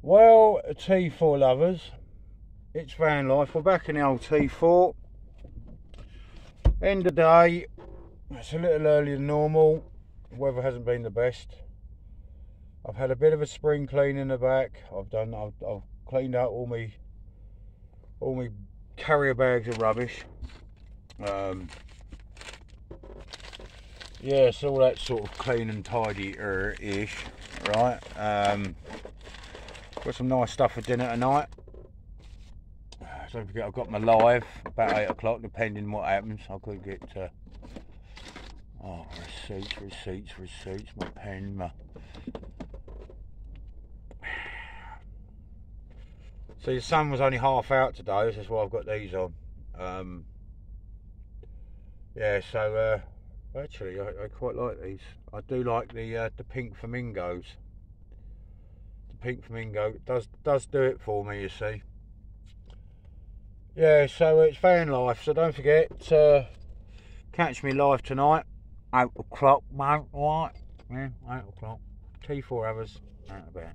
Well, T4 lovers, it's van life. We're back in the old T4. End of day, it's a little earlier than normal. weather hasn't been the best. I've had a bit of a spring clean in the back. I've done. I've, I've cleaned out all my all my carrier bags of rubbish. Um, yeah, so all that sort of clean and tidy ish, right? Um, got some nice stuff for dinner tonight. Don't forget, I've got my live about eight o'clock, depending what happens. I could get uh, oh receipts, receipts, receipts. My pen, my See, the sun was only half out today, so that's why I've got these on. Um, yeah, so uh, actually, I, I, quite like these. I do like the uh, the pink flamingos. Pink flamingo does does do it for me, you see. Yeah, so it's van life. So don't forget, uh, catch me live tonight, eight o'clock, mate. Right, yeah, eight o'clock. T4 lovers, out about.